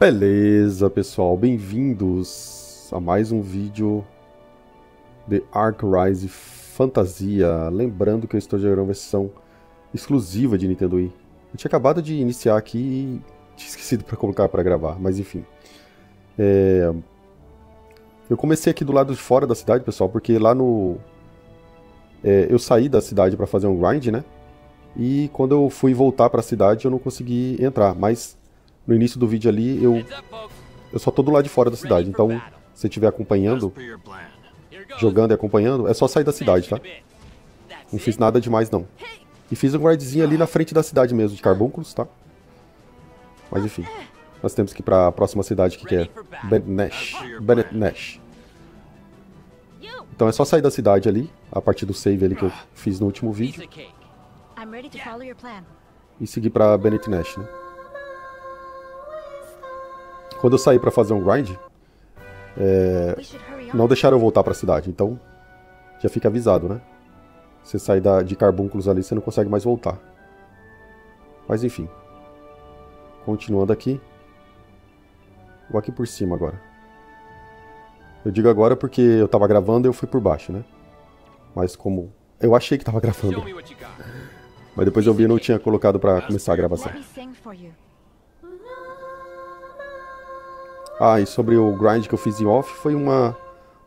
Beleza, pessoal, bem-vindos a mais um vídeo de Ark Rise Fantasia. Lembrando que eu estou uma versão exclusiva de Nintendo Wii. Eu tinha acabado de iniciar aqui e tinha esquecido para colocar para gravar, mas enfim. É... Eu comecei aqui do lado de fora da cidade, pessoal, porque lá no... É, eu saí da cidade para fazer um grind, né? E quando eu fui voltar para a cidade eu não consegui entrar, mas no início do vídeo ali, eu, eu só tô do lado de fora da cidade. Então, se você estiver acompanhando, jogando e acompanhando, é só sair da cidade, tá? Não fiz nada demais, não. E fiz um guardzinho ali na frente da cidade mesmo, de carbúnculos, tá? Mas enfim, nós temos que ir para a próxima cidade, que é Bennett Nash. Bennett Nash. Então é só sair da cidade ali, a partir do save ali que eu fiz no último vídeo. E seguir para Bennett Nash, né? Quando eu saí para fazer um grind, é, não deixaram eu voltar para a cidade, então já fica avisado, né? Você sai da, de carbúnculos ali, você não consegue mais voltar. Mas enfim. Continuando aqui. Vou aqui por cima agora. Eu digo agora porque eu tava gravando e eu fui por baixo, né? Mas como... Eu achei que tava gravando. Mas depois eu vi e não tinha colocado pra começar a gravação. Ah, e sobre o grind que eu fiz em off, foi uma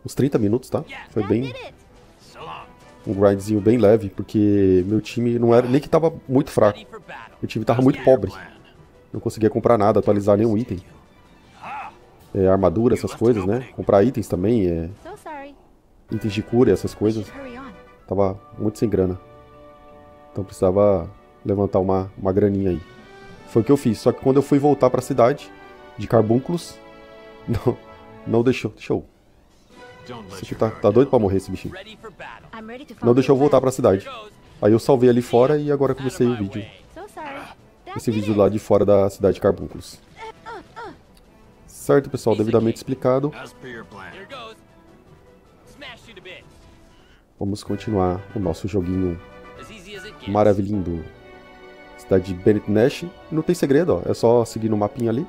uns 30 minutos, tá? Foi bem um grindzinho bem leve, porque meu time não era nem que tava muito fraco. Meu time tava muito pobre. Não conseguia comprar nada, atualizar nenhum item. É, armadura, essas coisas, né? Comprar itens também, é... itens de cura, essas coisas. Tava muito sem grana. Então precisava levantar uma, uma graninha aí. Foi o que eu fiz. Só que quando eu fui voltar para a cidade de carbúnculos, não, não deixou. Deixou. Esse aqui tá, tá doido pra morrer, esse bichinho. Não deixou eu voltar pra cidade. Aí eu salvei ali fora e agora comecei o vídeo. Esse vídeo lá de fora da cidade de Carbúnculos. Certo, pessoal, devidamente explicado. Vamos continuar o nosso joguinho maravilhindo. Cidade de Bennett Nash. Não tem segredo, ó. É só seguir no mapinha ali.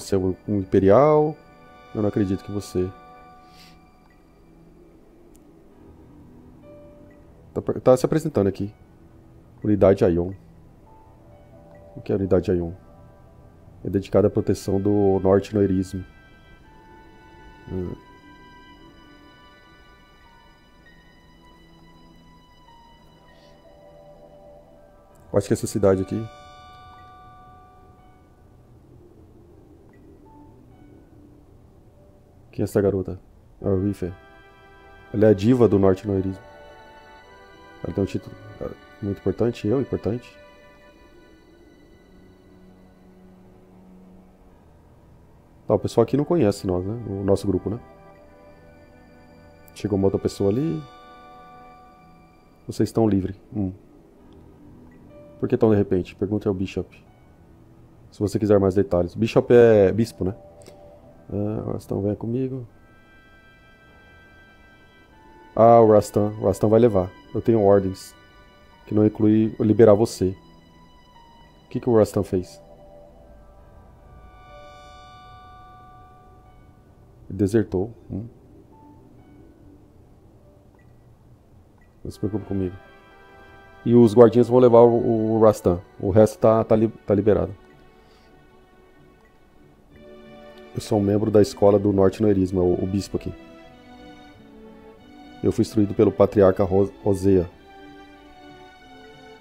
Você é um imperial. Eu não acredito que você. Tá, tá se apresentando aqui. Unidade Aion. O que é a unidade Aion? É dedicada à proteção do norte noirismo. Hum. Acho que essa cidade aqui Quem é essa garota? A Rife. Ela é a diva do norte noirismo. Ela tem um título é, muito importante, eu importante. Tá, o pessoal aqui não conhece nós, né? O nosso grupo, né? Chegou uma outra pessoa ali. Vocês estão livres. Hum. Por que tão de repente? Pergunte ao Bishop. Se você quiser mais detalhes. Bishop é bispo, né? Ah, Rastan, vem comigo. Ah, o Rastan. O Rastan vai levar. Eu tenho ordens. Que não inclui liberar você. O que, que o Rastan fez? Desertou. Hum. Não se preocupe comigo. E os guardinhas vão levar o, o Rastan. O resto tá, tá, li, tá liberado. Sou membro da escola do Norte Noirismo, o, o bispo aqui. Eu fui instruído pelo patriarca Rosea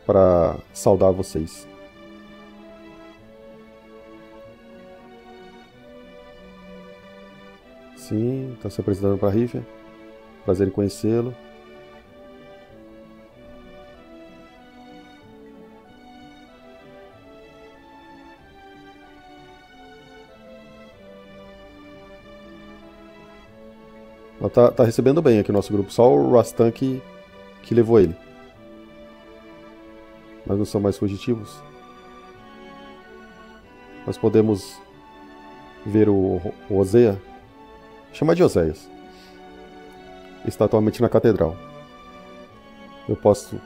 para saudar vocês. Sim, está se apresentando para a. Prazer em conhecê-lo. Ela tá, tá recebendo bem aqui o nosso grupo, só o Rastan que, que levou ele. Mas não são mais fugitivos? nós podemos ver o, o Osea, chamar de Oséias, está atualmente na catedral. Eu posso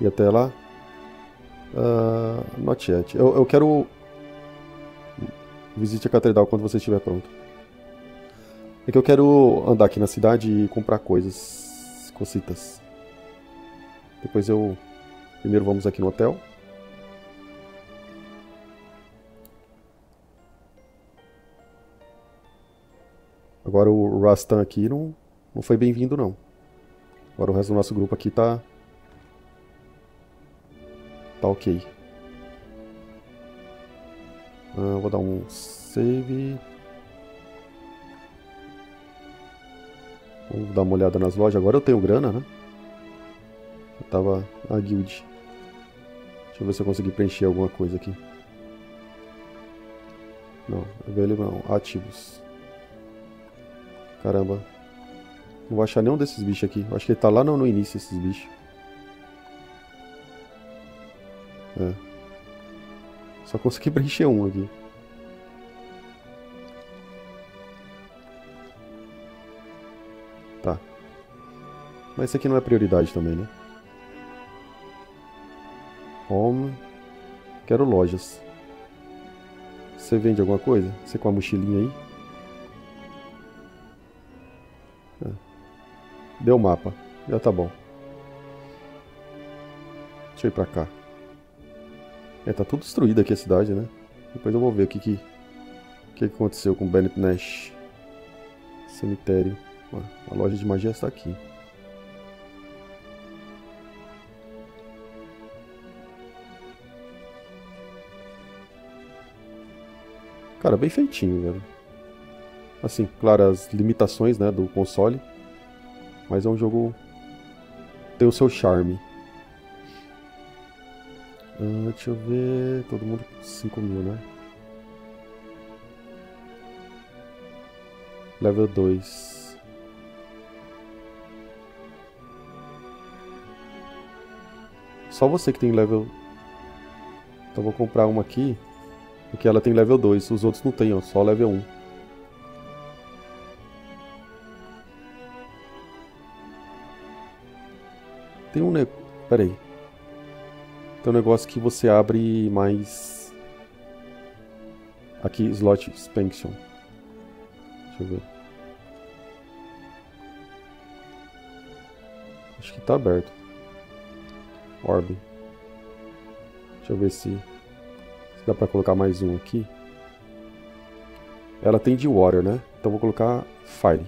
ir até lá? Uh, not yet. Eu, eu quero visite a catedral quando você estiver pronto. É que eu quero andar aqui na cidade e comprar coisas, cositas. Depois eu... Primeiro vamos aqui no hotel. Agora o Rastan aqui não, não foi bem-vindo não. Agora o resto do nosso grupo aqui tá... Tá ok. Ah, vou dar um save. Vamos dar uma olhada nas lojas. Agora eu tenho grana, né? Eu tava na guild. Deixa eu ver se eu consegui preencher alguma coisa aqui. Não, velho não. Ativos. Caramba. Não vou achar nenhum desses bichos aqui. Eu acho que ele tá lá no, no início, esses bichos. É. Só consegui preencher um aqui. Mas esse aqui não é prioridade também, né? Home. Quero lojas. Você vende alguma coisa? Você com a mochilinha aí? É. Deu o mapa. Já tá bom. Deixa eu ir pra cá. É, tá tudo destruído aqui a cidade, né? Depois eu vou ver o que que, o que aconteceu com Bennett Nash. Cemitério. A loja de magia está aqui. Cara, bem feitinho, velho. Assim, claro, as limitações né, do console. Mas é um jogo. Tem o seu charme. Uh, deixa eu ver. Todo mundo 5 mil, né? Level 2. Só você que tem level. Então vou comprar uma aqui. Porque ela tem level 2. Os outros não tem, ó. Só level 1. Tem um. Ne... Pera aí. Tem um negócio que você abre mais. Aqui, slot expansion. Deixa eu ver. Acho que tá aberto. Orb. Deixa eu ver se dá pra colocar mais um aqui. Ela tem de Water, né? Então vou colocar Fire.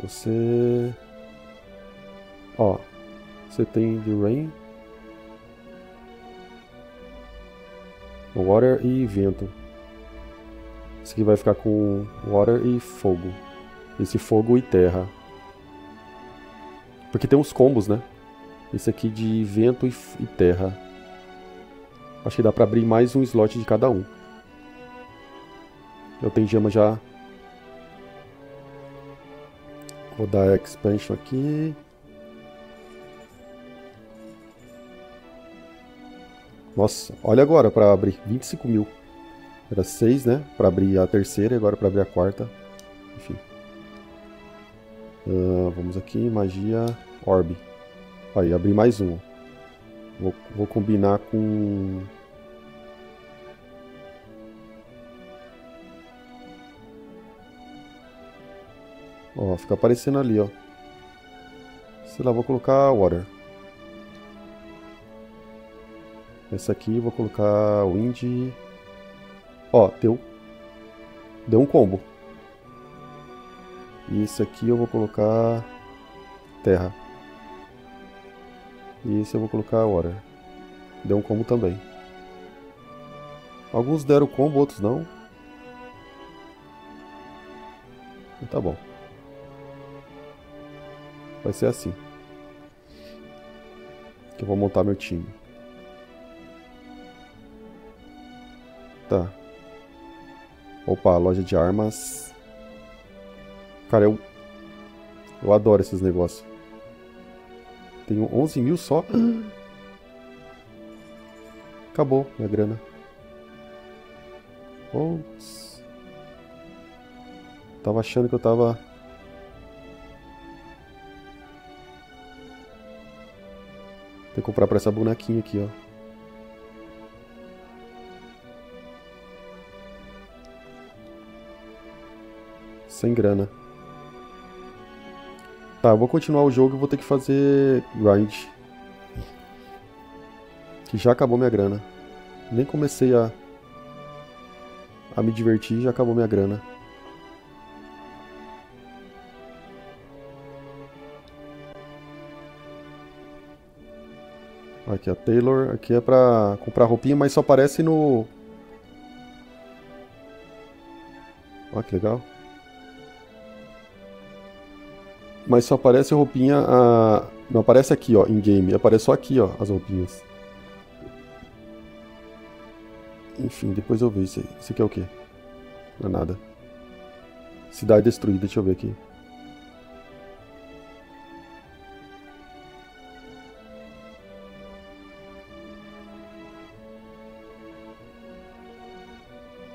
Você. Ó. Você tem de Rain. Water e vento. Esse aqui vai ficar com Water e fogo. Esse fogo e terra. Porque tem uns combos, né? Esse aqui de vento e, e terra. Acho que dá pra abrir mais um slot de cada um. Eu tenho gema já Vou dar expansion aqui. Nossa, olha agora para abrir 25 mil. Era 6, né? Para abrir a terceira e agora para abrir a quarta. Enfim. Uh, vamos aqui, magia, orb. Aí, abri mais um. Vou, vou combinar com Ó, fica aparecendo ali, ó. Sei lá, vou colocar Water. Essa aqui vou colocar Wind. Ó, deu. Deu um combo. E esse aqui eu vou colocar Terra. E esse eu vou colocar Water. Deu um combo também. Alguns deram combo, outros não. Tá bom. Vai ser assim. Que eu vou montar meu time. Tá. Opa, loja de armas. Cara, eu... Eu adoro esses negócios. Tenho 11 mil só. Acabou minha grana. Ops. Tava achando que eu tava... Tem que comprar pra essa bonequinha aqui, ó. Sem grana. Tá, eu vou continuar o jogo e vou ter que fazer grind. Que já acabou minha grana. Nem comecei a, a me divertir, já acabou minha grana. Aqui a Taylor, aqui é pra comprar roupinha, mas só aparece no... Olha que legal. Mas só aparece a roupinha. Não aparece aqui, ó, em game. Aparece só aqui, ó, as roupinhas. Enfim, depois eu vejo isso aí. Isso aqui é o quê? Não é nada. Cidade destruída, deixa eu ver aqui.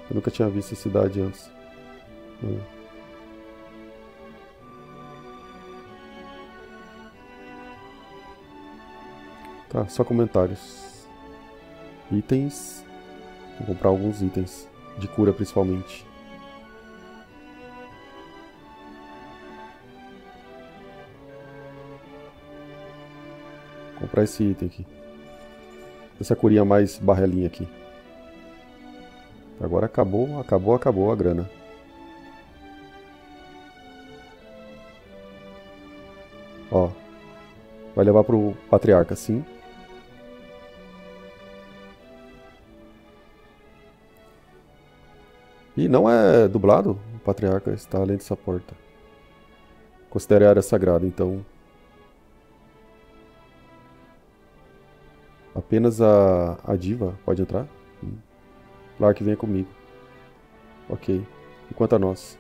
Eu nunca tinha visto a cidade antes. Hum. Tá, só comentários. Itens. Vou comprar alguns itens. De cura, principalmente. Vou comprar esse item aqui. Essa curinha mais barrelinha aqui. Agora acabou, acabou, acabou a grana. Ó. Vai levar pro patriarca, sim. E não é dublado, o patriarca está além dessa porta. Considere a área sagrada, então. Apenas a, a diva pode entrar? Hum. Lark, venha comigo. Ok. Enquanto a nós.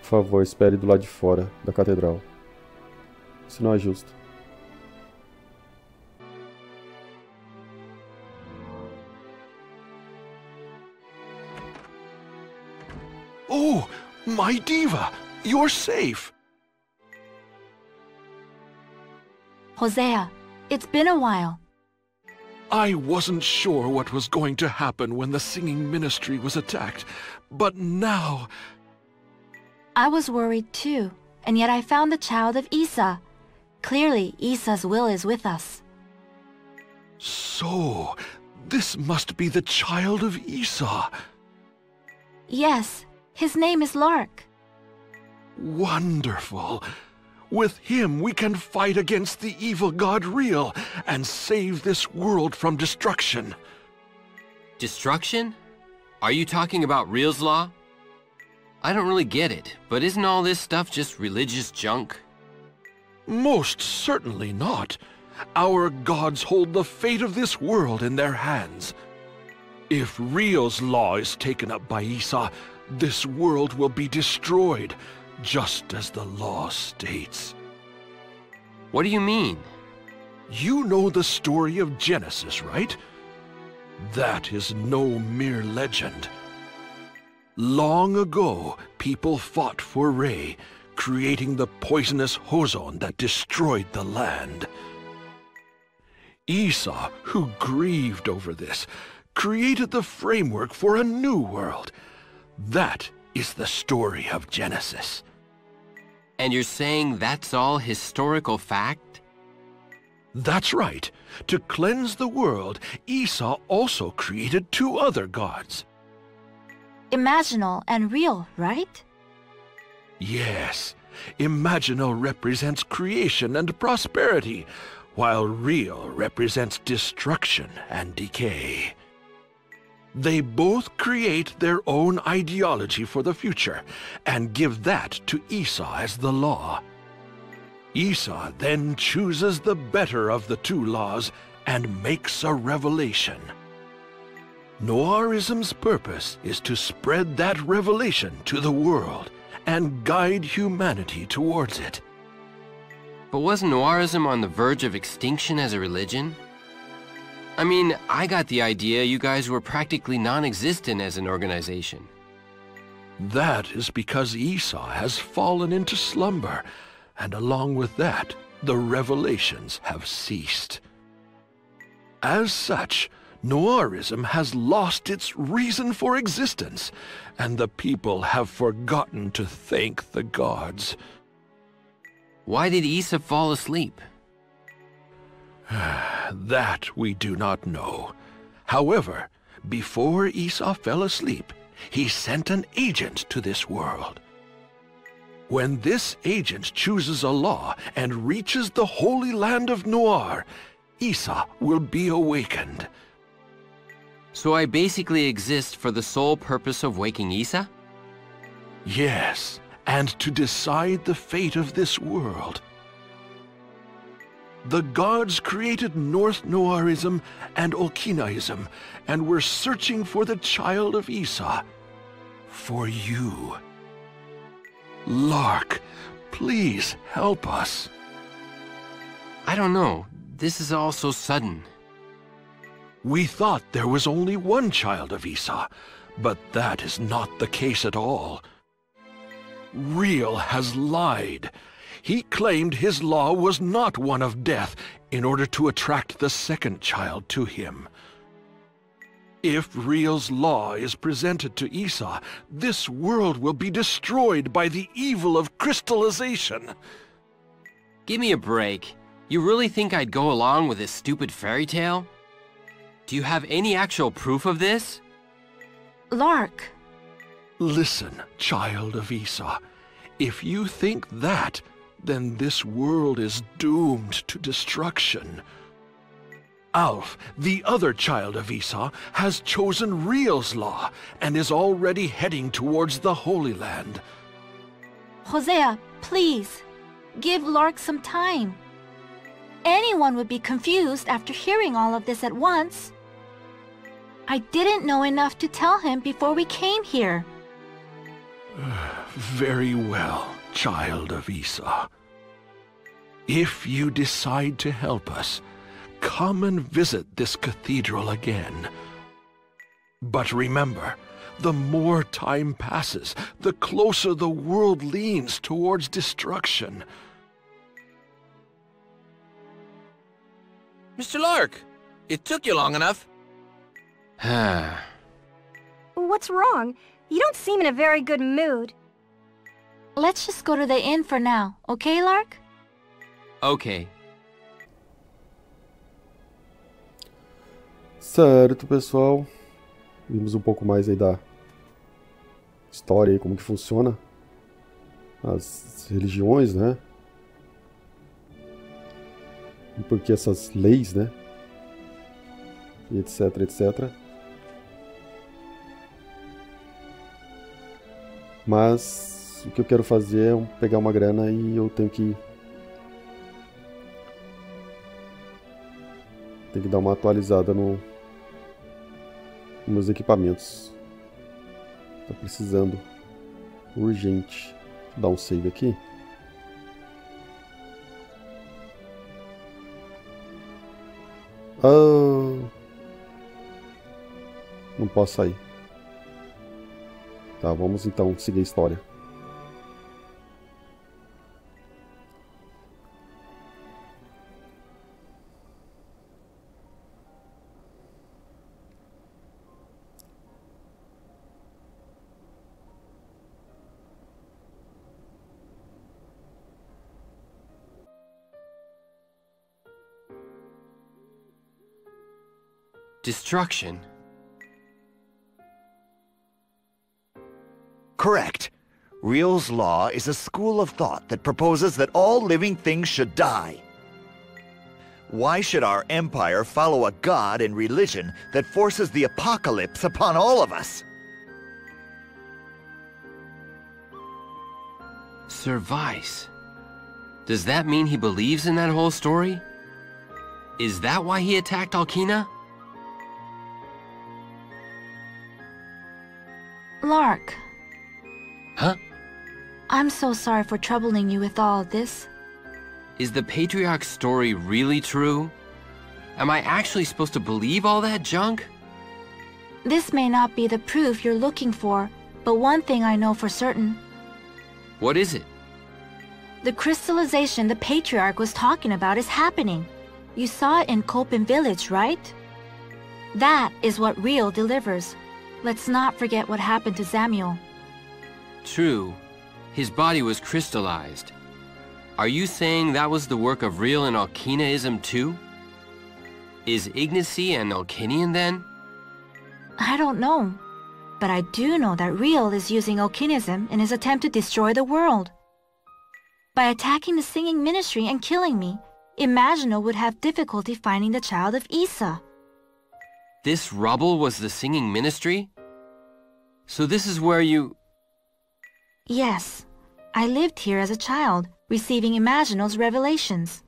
Por favor, espere do lado de fora da catedral. Isso não é justo. My diva, you're safe. Hosea, it's been a while. I wasn't sure what was going to happen when the singing ministry was attacked, but now... I was worried too, and yet I found the child of Esau. Clearly, Esau's will is with us. So, this must be the child of Esau. Yes, his name is Lark. Wonderful. With him we can fight against the evil god Real and save this world from destruction. Destruction? Are you talking about Real's law? I don't really get it, but isn't all this stuff just religious junk? Most certainly not. Our gods hold the fate of this world in their hands. If Real's law is taken up by Esau, this world will be destroyed, just as the law states. What do you mean? You know the story of Genesis, right? That is no mere legend. Long ago, people fought for Re, creating the poisonous ozone that destroyed the land. Esau, who grieved over this, created the framework for a new world, that is the story of Genesis. And you're saying that's all historical fact? That's right. To cleanse the world, Esau also created two other gods. Imaginal and real, right? Yes. Imaginal represents creation and prosperity, while real represents destruction and decay. They both create their own ideology for the future and give that to Esau as the law. Esau then chooses the better of the two laws and makes a revelation. Noirism's purpose is to spread that revelation to the world and guide humanity towards it. But wasn't Noirism on the verge of extinction as a religion? I mean, I got the idea you guys were practically non-existent as an organization. That is because Esau has fallen into slumber, and along with that, the revelations have ceased. As such, Noirism has lost its reason for existence, and the people have forgotten to thank the gods. Why did Isa fall asleep? that we do not know. However, before Esau fell asleep, he sent an agent to this world. When this agent chooses a law and reaches the holy land of Noir, Esau will be awakened. So I basically exist for the sole purpose of waking Esau? Yes, and to decide the fate of this world. The gods created North Noirism and Okinaism and were searching for the child of Esau. For you. Lark, please help us. I don't know. This is all so sudden. We thought there was only one child of Esau, but that is not the case at all. Real has lied. He claimed his law was not one of death in order to attract the second child to him. If Real's law is presented to Esau, this world will be destroyed by the evil of crystallization. Give me a break. You really think I'd go along with this stupid fairy tale? Do you have any actual proof of this? Lark. Listen, child of Esau. If you think that, then this world is doomed to destruction. Alf, the other child of Esau, has chosen Real's law and is already heading towards the Holy Land. Hosea, please, give Lark some time. Anyone would be confused after hearing all of this at once. I didn't know enough to tell him before we came here. Very well, child of Esau. If you decide to help us, come and visit this cathedral again. But remember, the more time passes, the closer the world leans towards destruction. Mr. Lark, it took you long enough. What's wrong? You don't seem in a very good mood. Let's just go to the inn for now, okay, Lark? Okay. Certo, pessoal. Vimos um pouco mais aí da história e como que funciona as religiões, né? E por que essas leis, né? E etc, etc. Mas o que eu quero fazer é pegar uma grana e eu tenho que Tem que dar uma atualizada no, nos meus equipamentos. Tá precisando. Urgente. Dar um save aqui. Ah, não posso sair. Tá, vamos então seguir a história. Destruction? Correct. Real's law is a school of thought that proposes that all living things should die. Why should our empire follow a god and religion that forces the apocalypse upon all of us? Sir Vice. Does that mean he believes in that whole story? Is that why he attacked Alkina? Is the Patriarch's story really true? Am I actually supposed to believe all that junk? This may not be the proof you're looking for, but one thing I know for certain. What is it? The crystallization the Patriarch was talking about is happening. You saw it in Copen Village, right? That is what Real delivers. Let's not forget what happened to Samuel. True. His body was crystallized. Are you saying that was the work of Real and Alkinaism too? Is Ignacy an Alkinian then? I don't know. But I do know that Real is using Okinism in his attempt to destroy the world. By attacking the singing ministry and killing me, Imagino would have difficulty finding the child of Isa. This rubble was the singing ministry? So this is where you... Yes, I lived here as a child, receiving Imagino's revelations.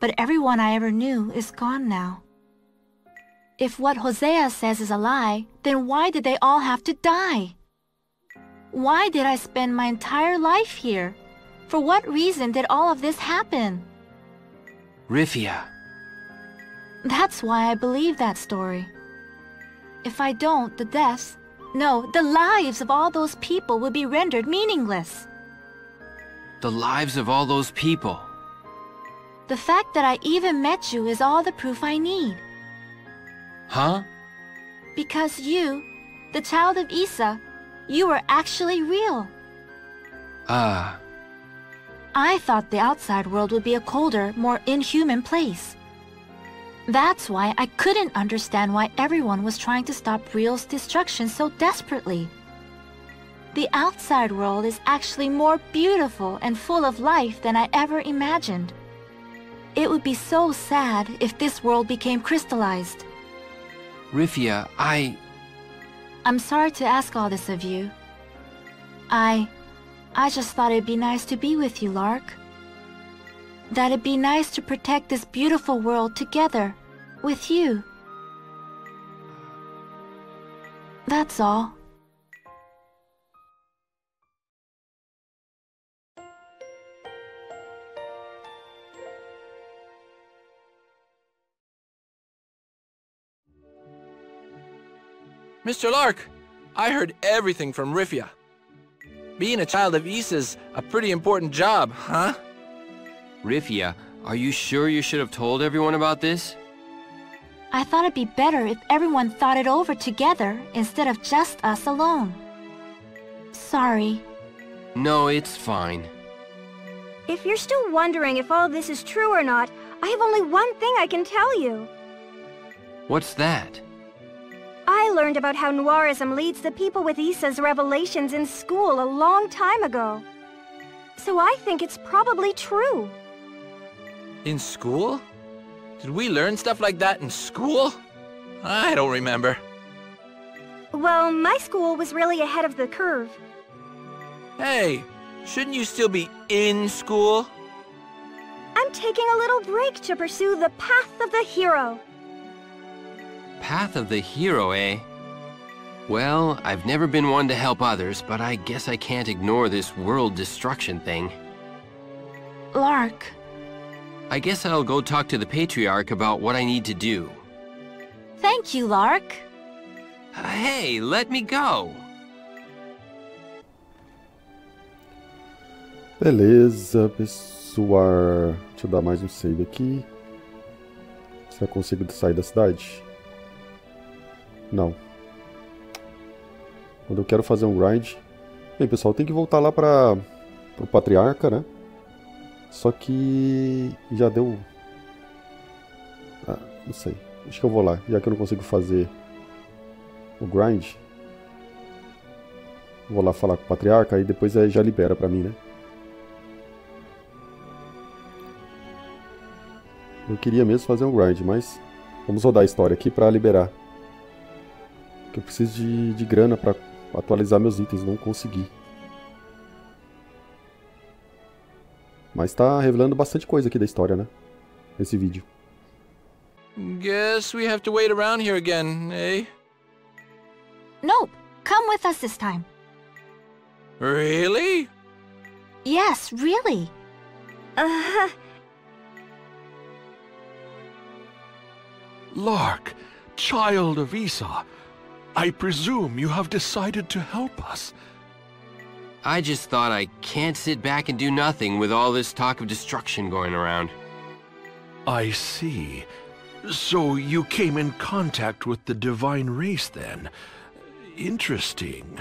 But everyone I ever knew is gone now. If what Hosea says is a lie, then why did they all have to die? Why did I spend my entire life here? For what reason did all of this happen? Rifia. That's why I believe that story. If I don't, the deaths, no, the lives of all those people will be rendered meaningless. The lives of all those people. The fact that I even met you is all the proof I need. Huh? Because you, the child of Isa, you were actually real. Ah. Uh. I thought the outside world would be a colder, more inhuman place. That's why I couldn't understand why everyone was trying to stop Real's destruction so desperately. The outside world is actually more beautiful and full of life than I ever imagined. It would be so sad if this world became crystallized. Rifia, I... I'm sorry to ask all this of you. I... I just thought it'd be nice to be with you, Lark. That it'd be nice to protect this beautiful world together, with you. That's all. Mr. Lark, I heard everything from Rifia. Being a child of Isa's a pretty important job, huh? Rifia, are you sure you should have told everyone about this? I thought it'd be better if everyone thought it over together instead of just us alone. Sorry. No, it's fine. If you're still wondering if all this is true or not, I have only one thing I can tell you. What's that? I learned about how Noirism leads the people with Isa's revelations in school a long time ago. So I think it's probably true. In school? Did we learn stuff like that in school? I don't remember. Well, my school was really ahead of the curve. Hey, shouldn't you still be in school? I'm taking a little break to pursue the path of the hero. Path of the hero, eh? Well, I've never been one to help others, but I guess I can't ignore this world destruction thing. Lark. I guess I'll go talk to the Patriarch about what I need to do. Thank you, Lark. Uh, hey, let me go. Beleza, pessoal. Deixa eu dar mais um save aqui. Será que eu consigo sair da cidade? Não. Quando eu quero fazer um grind... Bem, pessoal, tem que voltar lá para o Patriarca, né? Só que já deu... Ah, não sei. Acho que eu vou lá, já que eu não consigo fazer o grind. Vou lá falar com o Patriarca, aí depois aí já libera pra mim, né? Eu queria mesmo fazer um grind, mas vamos rodar a história aqui pra liberar. Que eu preciso de, de grana pra atualizar meus itens, não consegui. Mas tá revelando bastante coisa aqui da história, né? Nesse vídeo. Guess we have to wait around here again, eh? Nope. Come with us this time. Really? Yes, really. Uh, Lark, child of Esau, I presume you have decided to help us. I just thought I can't sit back and do nothing with all this talk of destruction going around. I see. So you came in contact with the divine race then. Interesting.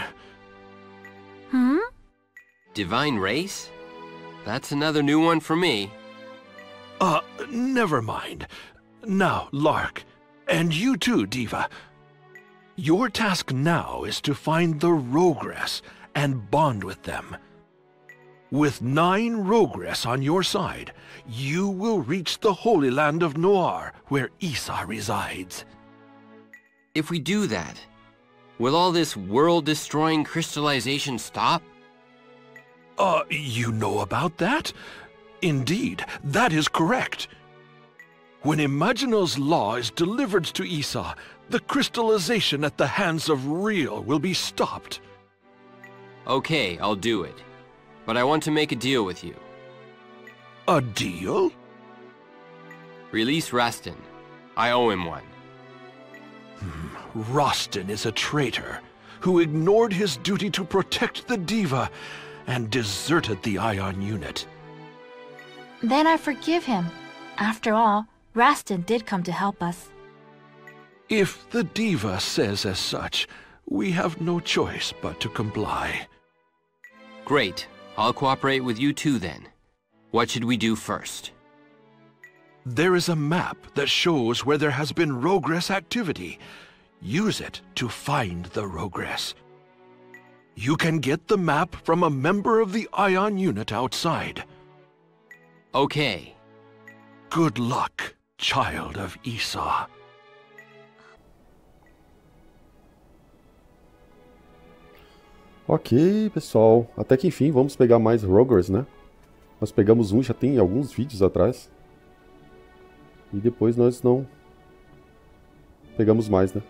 Hmm? Divine race? That's another new one for me. Uh, never mind. Now, Lark, and you too, Diva. Your task now is to find the Rogress and bond with them. With nine Rogress on your side, you will reach the Holy Land of Noir, where Esau resides. If we do that, will all this world-destroying crystallization stop? Uh, you know about that? Indeed, that is correct. When Imaginal's law is delivered to Esau, the crystallization at the hands of Real will be stopped. Okay, I'll do it. But I want to make a deal with you. A deal? Release Rastin. I owe him one. Hmm, Rostin is a traitor who ignored his duty to protect the Diva and deserted the Ion unit. Then I forgive him. After all, Rastin did come to help us. If the Diva says as such, we have no choice but to comply. Great. I'll cooperate with you too then. What should we do first? There is a map that shows where there has been Rogress activity. Use it to find the Rogress. You can get the map from a member of the Ion unit outside. Okay. Good luck, child of Esau. Ok, pessoal. Até que enfim, vamos pegar mais Rogers, né? Nós pegamos um já tem alguns vídeos atrás. E depois nós não pegamos mais, né?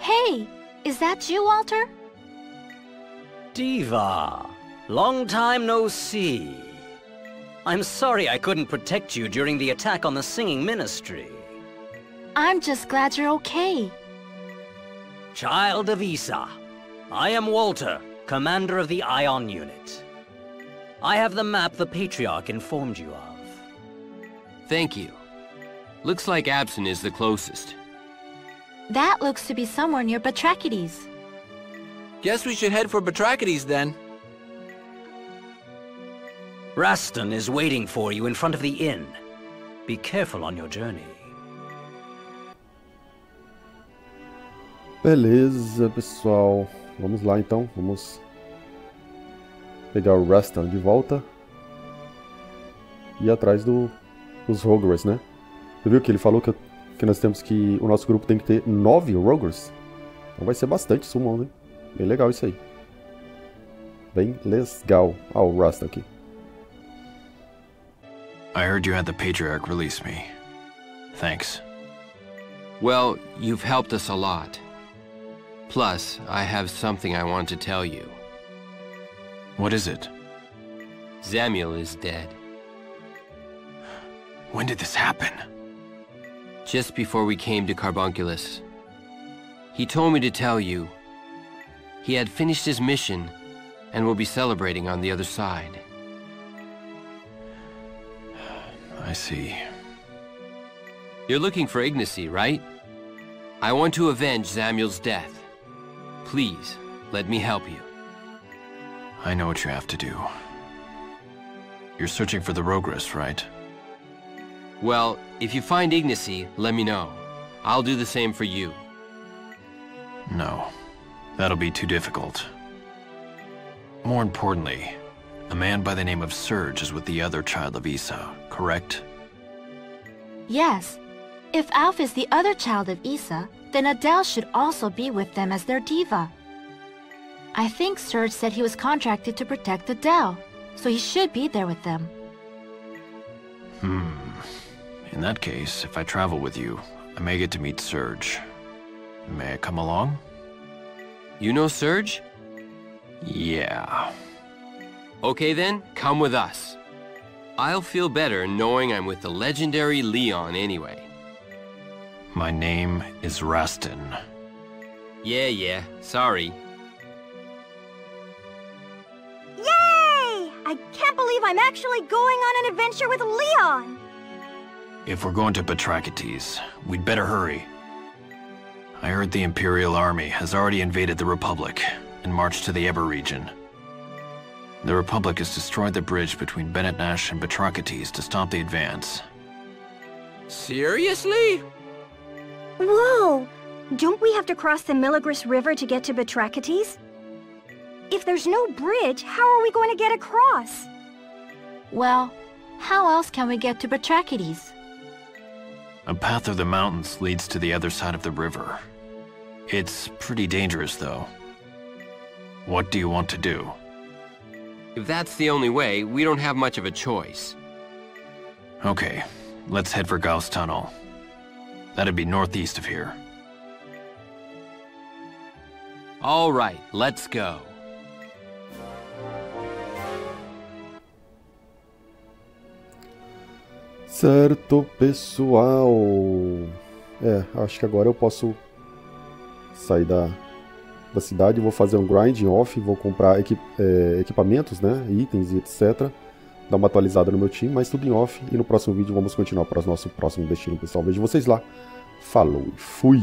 Hey, is that you, Walter? Diva, long time no see. I'm sorry I couldn't protect you during the attack on the singing ministry. I'm just glad you're okay. Child of Esau, I am Walter, commander of the Ion Unit. I have the map the Patriarch informed you of. Thank you. Looks like Absin is the closest. That looks to be somewhere near Batrachides. Guess we should head for Batrachides then. Raston is waiting for you in front of the inn. Be careful on your journey. Beleza, pessoal. Vamos lá então. Vamos pegar o Rastan de volta. E ir atrás do, dos Rogers, né? Você viu que ele falou que, que nós temos que. O nosso grupo tem que ter nove Rogers? Então vai ser bastante summon, né? Bem legal isso aí. Bem legal. Ah, o Rastan aqui. I heard you had the Patriarch release me. Thanks. Well, you've helped us a lot. Plus, I have something I want to tell you. What is it? Zamiel is dead. When did this happen? Just before we came to Carbunculus. He told me to tell you. He had finished his mission and will be celebrating on the other side. I see. You're looking for Ignacy, right? I want to avenge Zamiel's death. Please, let me help you. I know what you have to do. You're searching for the Rogress, right? Well, if you find Ignacy, let me know. I'll do the same for you. No. That'll be too difficult. More importantly, a man by the name of Serge is with the other child of Esau, correct? Yes. If Alf is the other child of Issa, then Adele should also be with them as their diva. I think Serge said he was contracted to protect Adele, so he should be there with them. Hmm. In that case, if I travel with you, I may get to meet Surge. May I come along? You know Surge? Yeah. Okay then, come with us. I'll feel better knowing I'm with the legendary Leon anyway. My name is Rastin. Yeah, yeah, sorry. Yay! I can't believe I'm actually going on an adventure with Leon! If we're going to Batrachites, we'd better hurry. I heard the Imperial Army has already invaded the Republic and marched to the Eber region. The Republic has destroyed the bridge between Bennett Nash and Batrachites to stop the advance. Seriously? Whoa! Don't we have to cross the Milagris River to get to Batrachites? If there's no bridge, how are we going to get across? Well, how else can we get to Batrachites? A path through the mountains leads to the other side of the river. It's pretty dangerous, though. What do you want to do? If that's the only way, we don't have much of a choice. Okay, let's head for Gauss Tunnel. That'd be northeast of here. All right, let's go. Certo, pessoal. É, acho que agora eu posso sair da, da cidade. Vou fazer um grinding off, vou comprar equip, é, equipamentos, né, itens e etc. Dar uma atualizada no meu time, mas tudo em off. E no próximo vídeo vamos continuar para o nosso próximo destino, pessoal. Vejo vocês lá. Falou e fui!